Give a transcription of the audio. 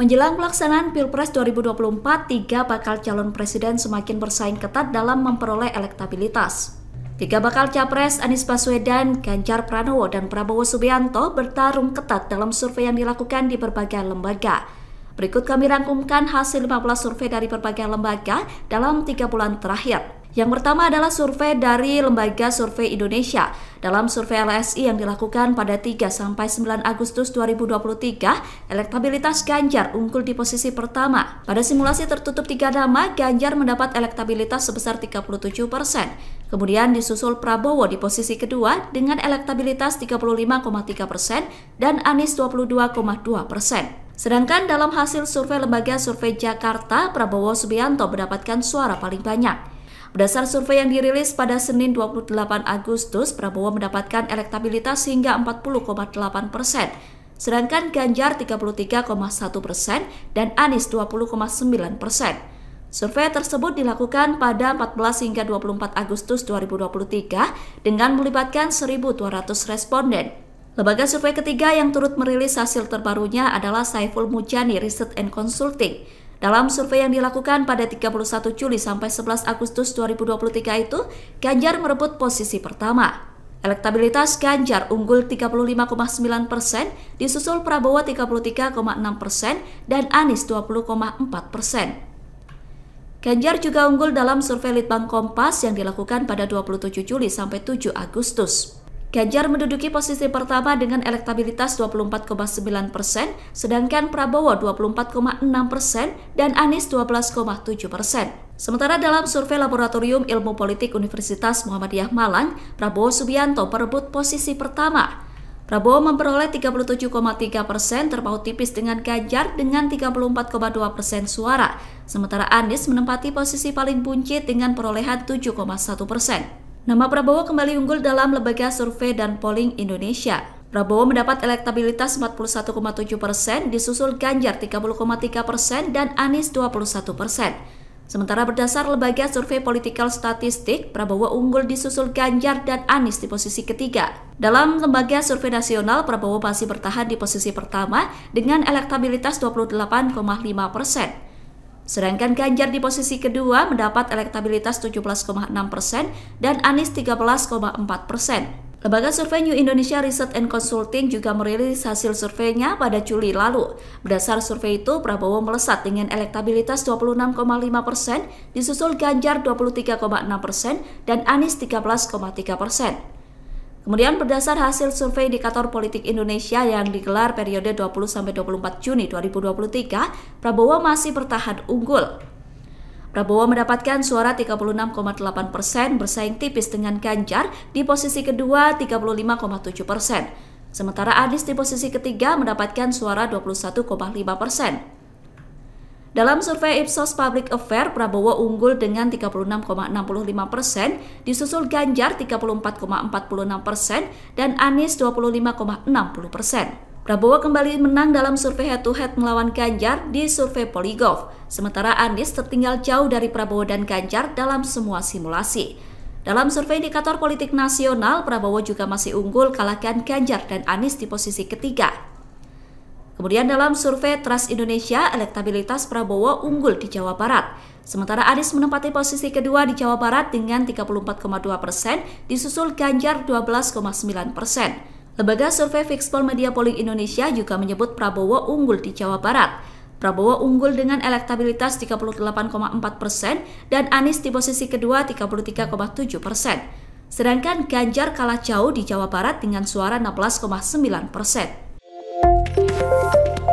Menjelang pelaksanaan Pilpres 2024, tiga bakal calon presiden semakin bersaing ketat dalam memperoleh elektabilitas. Tiga bakal capres Anies Baswedan, Ganjar Pranowo, dan Prabowo Subianto bertarung ketat dalam survei yang dilakukan di berbagai lembaga. Berikut kami rangkumkan hasil 15 survei dari berbagai lembaga dalam tiga bulan terakhir. Yang pertama adalah survei dari Lembaga Survei Indonesia. Dalam survei LSI yang dilakukan pada 3 sampai 9 Agustus 2023, elektabilitas Ganjar unggul di posisi pertama. Pada simulasi tertutup tiga nama, Ganjar mendapat elektabilitas sebesar 37 persen. Kemudian disusul Prabowo di posisi kedua dengan elektabilitas 35,3 persen dan Anies 22,2 persen. Sedangkan dalam hasil survei Lembaga Survei Jakarta, Prabowo Subianto mendapatkan suara paling banyak. Berdasar survei yang dirilis pada Senin 28 Agustus, Prabowo mendapatkan elektabilitas hingga 40,8 persen, sedangkan Ganjar 33,1 persen dan Anies 20,9 persen. Survei tersebut dilakukan pada 14 hingga 24 Agustus 2023 dengan melibatkan 1.200 responden. Lembaga survei ketiga yang turut merilis hasil terbarunya adalah Saiful Mujani Research and Consulting. Dalam survei yang dilakukan pada 31 Juli sampai 11 Agustus 2023 itu, Ganjar merebut posisi pertama. Elektabilitas Ganjar unggul 35,9 persen, disusul Prabowo 33,6 persen, dan Anies 20,4 persen. Ganjar juga unggul dalam survei Litbang Kompas yang dilakukan pada 27 Juli sampai 7 Agustus. Ganjar menduduki posisi pertama dengan elektabilitas 24,9 persen, sedangkan Prabowo 24,6 persen dan Anies 12,7 persen. Sementara dalam survei Laboratorium Ilmu Politik Universitas Muhammadiyah Malang, Prabowo Subianto merebut posisi pertama. Prabowo memperoleh 37,3 persen terpaut tipis dengan Ganjar dengan 34,2 persen suara, sementara Anies menempati posisi paling buncit dengan perolehan 7,1 persen. Nama Prabowo kembali unggul dalam lembaga survei dan polling Indonesia. Prabowo mendapat elektabilitas 41,7 persen, disusul Ganjar 30,3 persen dan Anies 21 persen. Sementara berdasar lembaga survei political statistik, Prabowo unggul disusul Ganjar dan Anies di posisi ketiga. Dalam lembaga survei nasional, Prabowo masih bertahan di posisi pertama dengan elektabilitas 28,5 persen. Sedangkan Ganjar di posisi kedua mendapat elektabilitas 17,6 persen dan Anies 13,4 persen. Lembaga survei New Indonesia Research and Consulting juga merilis hasil surveinya pada Juli lalu. Berdasar survei itu, Prabowo melesat dengan elektabilitas 26,5 persen, disusul Ganjar 23,6 persen, dan Anies 13,3 persen. Kemudian berdasar hasil survei indikator politik Indonesia yang digelar periode 20-24 Juni 2023, Prabowo masih bertahan unggul. Prabowo mendapatkan suara 36,8 persen bersaing tipis dengan Ganjar di posisi kedua 35,7 persen. Sementara Anies di posisi ketiga mendapatkan suara 21,5 persen. Dalam survei Ipsos Public Affair, Prabowo unggul dengan 36,65 persen, disusul Ganjar 34,46 persen, dan Anies 25,60 persen. Prabowo kembali menang dalam survei head-to-head melawan Ganjar di survei Polygraph, sementara Anies tertinggal jauh dari Prabowo dan Ganjar dalam semua simulasi. Dalam survei indikator politik nasional, Prabowo juga masih unggul kalahkan Ganjar dan Anies di posisi ketiga. Kemudian dalam survei Trust Indonesia, elektabilitas Prabowo unggul di Jawa Barat. Sementara Anies menempati posisi kedua di Jawa Barat dengan 34,2 persen, disusul Ganjar 12,9 persen. Lembaga survei Fixpol Media Polling Indonesia juga menyebut Prabowo unggul di Jawa Barat. Prabowo unggul dengan elektabilitas 38,4 persen dan Anies di posisi kedua 33,7 persen. Sedangkan Ganjar kalah jauh di Jawa Barat dengan suara 16,9 persen. Thank you.